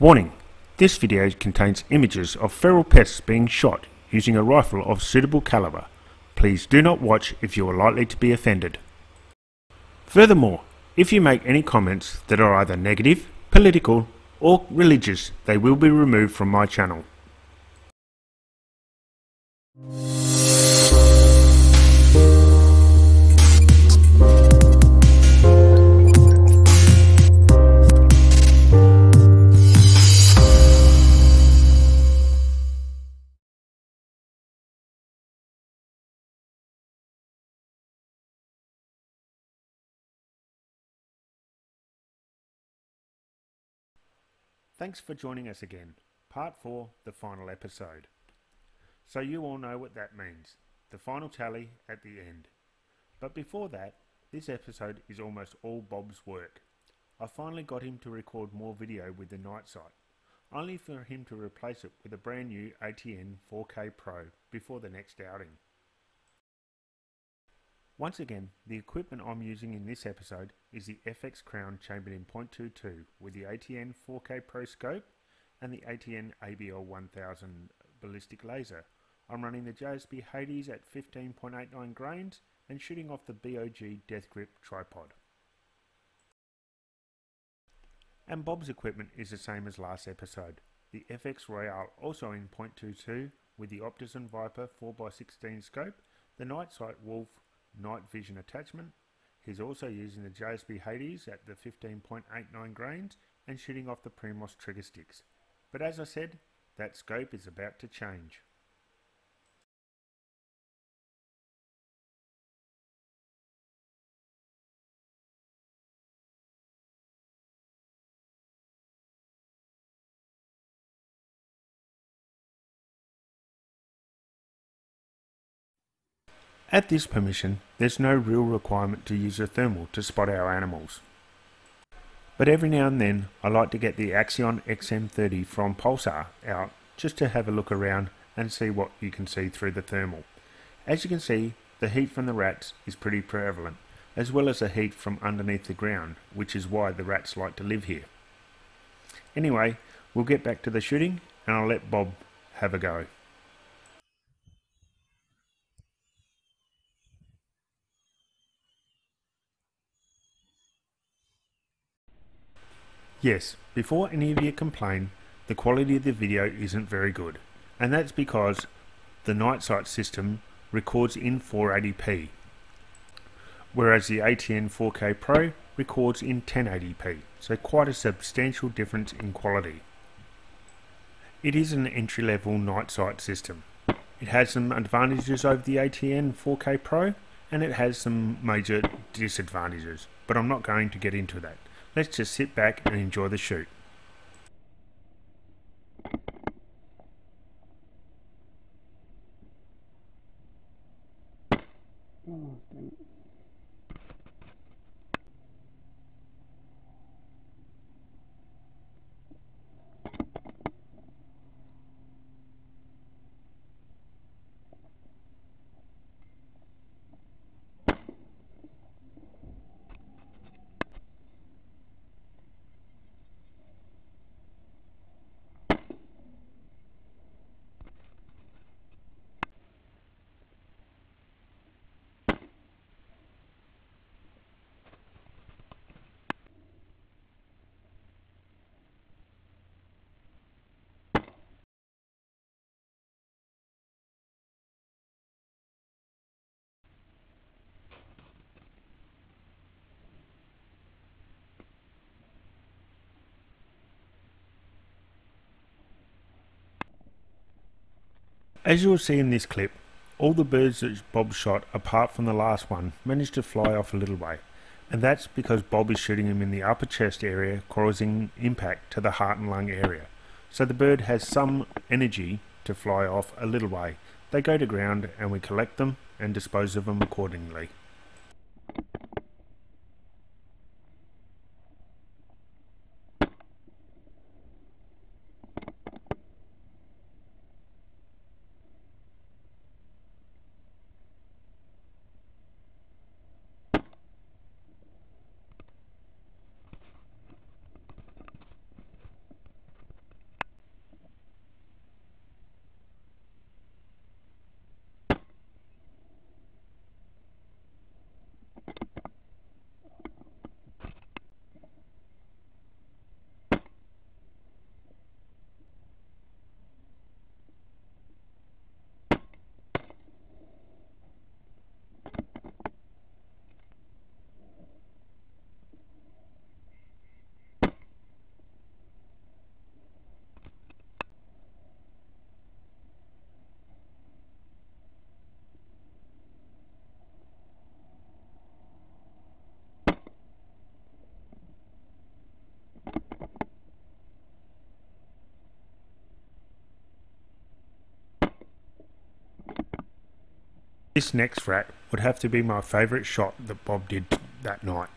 Warning! This video contains images of feral pests being shot using a rifle of suitable caliber. Please do not watch if you are likely to be offended. Furthermore, if you make any comments that are either negative, political, or religious, they will be removed from my channel. Thanks for joining us again. Part 4, the final episode. So you all know what that means. The final tally at the end. But before that, this episode is almost all Bob's work. I finally got him to record more video with the NiteSite, only for him to replace it with a brand new ATN 4K Pro before the next outing. Once again, the equipment I'm using in this episode is the FX Crown chambered in .22 with the ATN 4K Pro scope and the ATN ABL 1000 ballistic laser. I'm running the JSB Hades at 15.89 grains and shooting off the BOG Death Grip tripod. And Bob's equipment is the same as last episode. The FX Royale also in .22 with the Optician Viper 4x16 scope, the NiteSite Wolf night vision attachment. He's also using the JSB Hades at the 15.89 grains and shooting off the Primos trigger sticks. But as I said, that scope is about to change. At this permission, there's no real requirement to use a thermal to spot our animals. But every now and then, I like to get the Axion XM30 from Pulsar out just to have a look around and see what you can see through the thermal. As you can see, the heat from the rats is pretty prevalent, as well as the heat from underneath the ground, which is why the rats like to live here. Anyway, we'll get back to the shooting and I'll let Bob have a go. Yes, before any of you complain, the quality of the video isn't very good, and that's because the NiteSite system records in 480p, whereas the ATN 4K Pro records in 1080p, so quite a substantial difference in quality. It is an entry-level NiteSite system. It has some advantages over the ATN 4K Pro, and it has some major disadvantages, but I'm not going to get into that. Let's just sit back and enjoy the shoot. As you will see in this clip, all the birds that Bob shot apart from the last one managed to fly off a little way and that's because Bob is shooting him in the upper chest area causing impact to the heart and lung area. So the bird has some energy to fly off a little way. They go to ground and we collect them and dispose of them accordingly. This next rat would have to be my favourite shot that Bob did that night.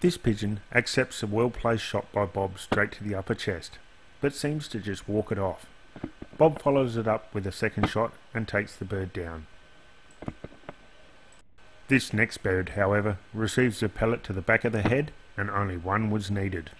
This pigeon accepts a well placed shot by Bob straight to the upper chest, but seems to just walk it off. Bob follows it up with a second shot and takes the bird down. This next bird, however, receives a pellet to the back of the head and only one was needed.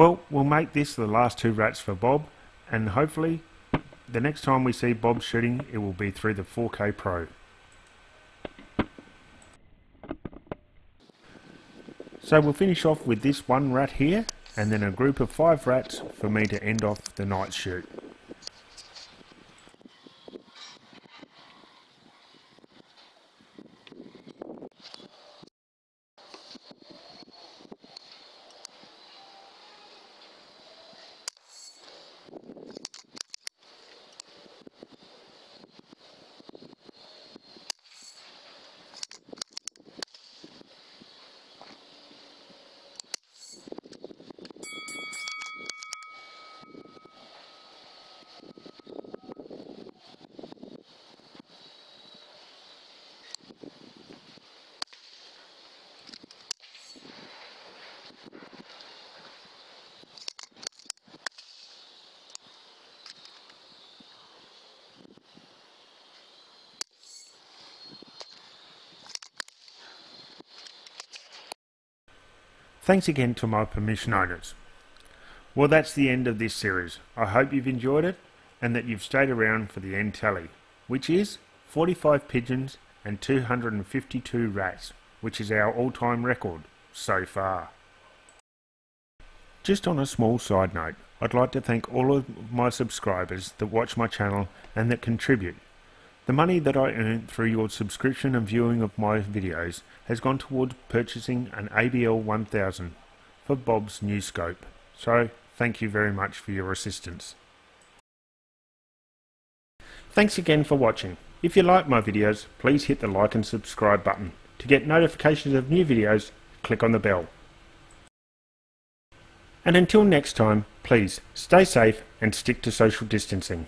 Well, we'll make this the last two rats for Bob, and hopefully the next time we see Bob shooting, it will be through the 4K Pro. So we'll finish off with this one rat here, and then a group of five rats for me to end off the night shoot. Thanks again to my permission owners. Well, that's the end of this series. I hope you've enjoyed it and that you've stayed around for the end tally, which is 45 pigeons and 252 rats, which is our all-time record so far. Just on a small side note, I'd like to thank all of my subscribers that watch my channel and that contribute the money that I earn through your subscription and viewing of my videos has gone towards purchasing an ABL 1000 for Bob's new scope, so thank you very much for your assistance. Thanks again for watching. If you like my videos, please hit the like and subscribe button To get notifications of new videos, click on the bell. And until next time, please stay safe and stick to social distancing.